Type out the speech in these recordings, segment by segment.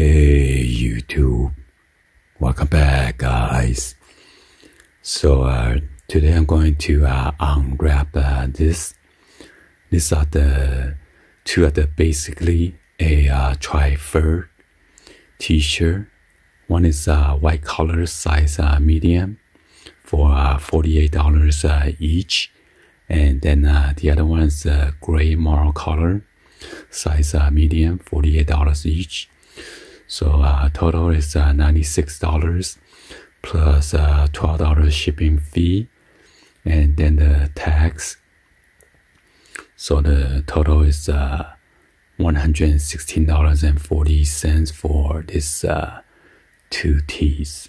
Hey YouTube, welcome back guys. So uh, today I'm going to uh, unwrap uh, this. These are the two of the basically a uh, tri-ferg t-shirt. One is uh, white collar size uh, medium for uh, $48 uh, each. And then the other one is uh, gray marl color size medium, $48 each. So uh, total is uh, $96 plus uh, $12 shipping fee and then the tax. So the total is uh, $116.40 for this uh, two teas.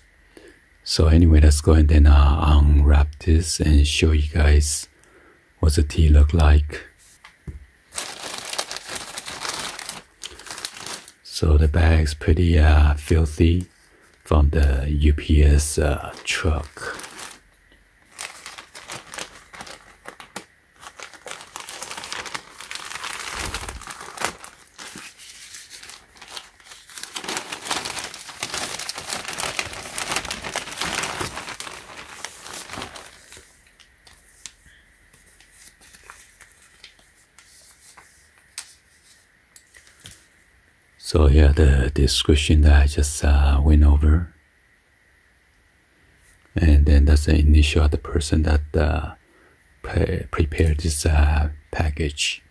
So anyway, let's go and then uh, unwrap this and show you guys what the tea look like. So the bag's pretty uh, filthy from the UPS uh, truck. So yeah, the description that I just uh, went over, and then that's the initial of the person that uh, pre- prepared this uh, package.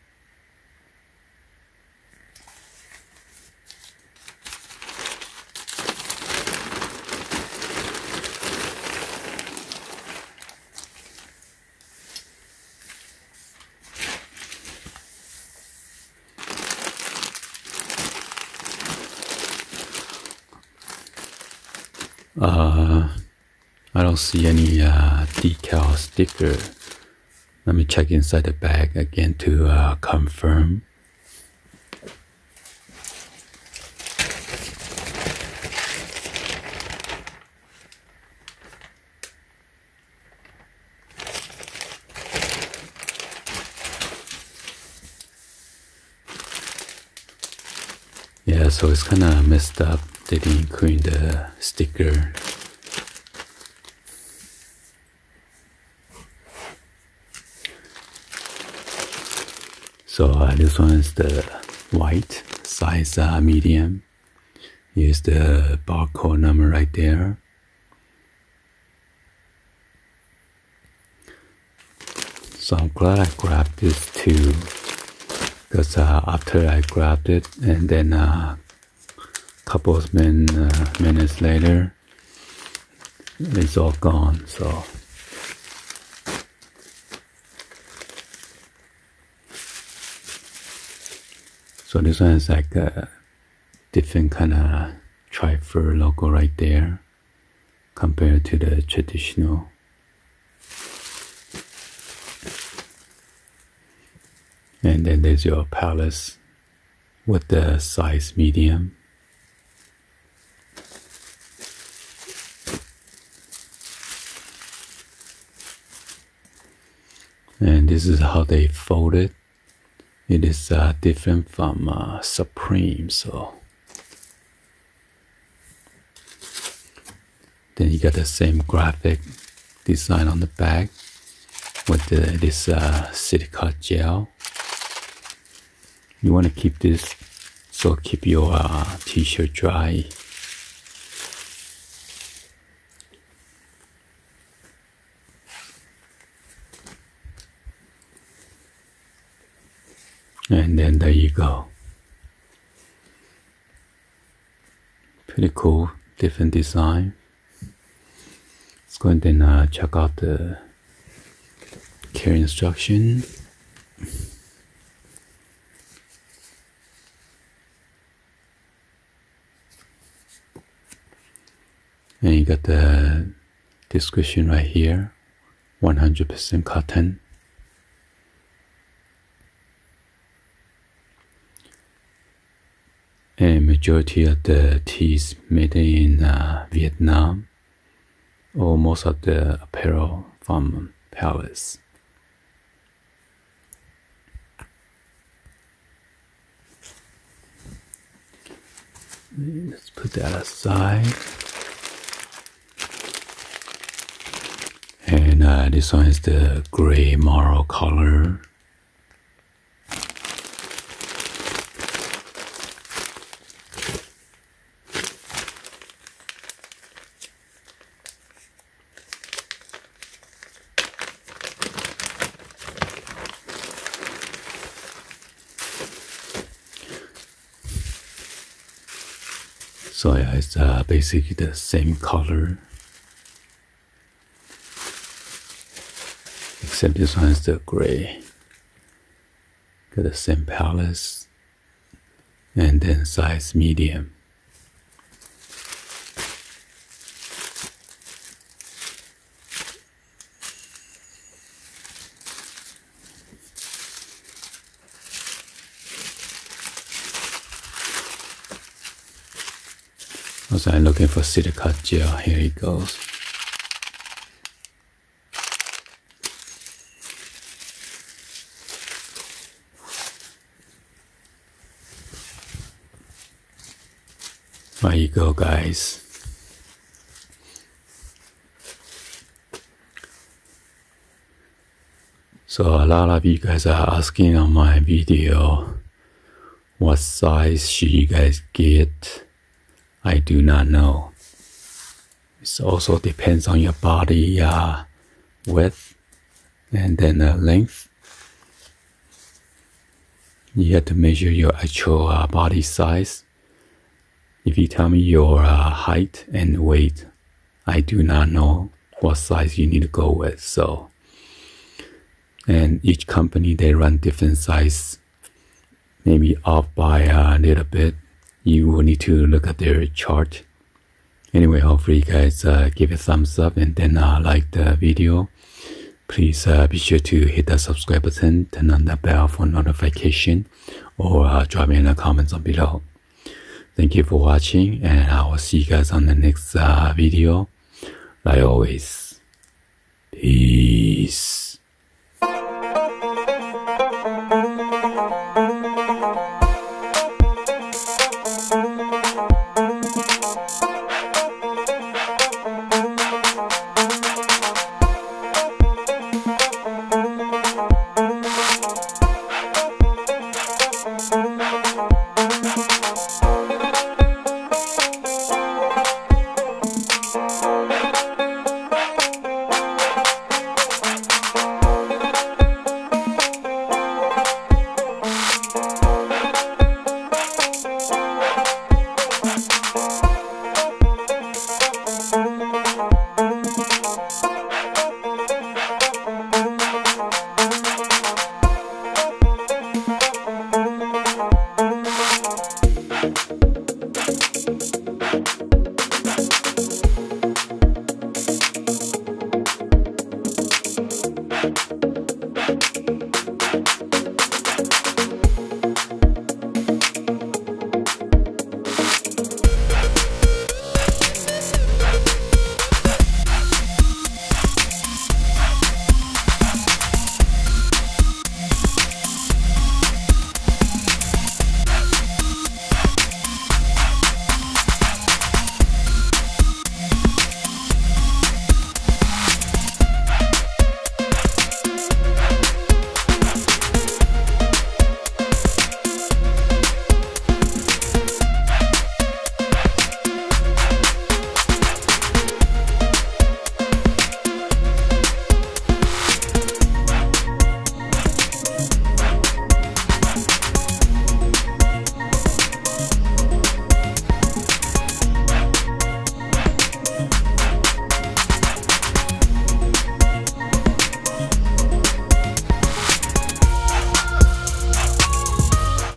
Uh, I don't see any uh, decal sticker. Let me check inside the bag again to uh, confirm. Yeah, so it's kind of messed up. Didn't include the sticker. So uh, this one is the white size uh, medium. Here's the barcode number right there. So I'm glad I grabbed this too because uh, after I grabbed it and then uh, couple of min, uh, minutes later it's all gone so so this one is like a different kind of tri-ferg logo right there compared to the traditional And then there's your palace with the size medium. And this is how they fold it. It is uh, different from uh, Supreme, so. Then you got the same graphic design on the back with the, this uh, silica gel you want to keep this so keep your uh, t-shirt dry and then there you go pretty cool different design let's go and then uh, check out the care instruction and you got the description right here 100% cotton and majority of the teas made in uh, Vietnam or most of the apparel from Palace. let's put that aside. And uh, this one is the gray marl color. So yeah, it's uh, basically the same color. Except this one is the gray. Got the same palace. And then size medium. Also, I'm looking for gel. Here it goes. There you go, guys. So a lot of you guys are asking on my video, what size should you guys get? I do not know. It also depends on your body uh, width and then uh, length. You have to measure your actual uh, body size. If you tell me your uh, height and weight, I do not know what size you need to go with. So, and each company they run different size, maybe off by a little bit you will need to look at their chart. Anyway, hopefully you guys uh, give a thumbs up and then uh, like the video. Please uh, be sure to hit the subscribe button, turn on the bell for notification, or uh, drop me in the comments on below. Thank you for watching, and I will see you guys on the next uh, video. Like always, peace.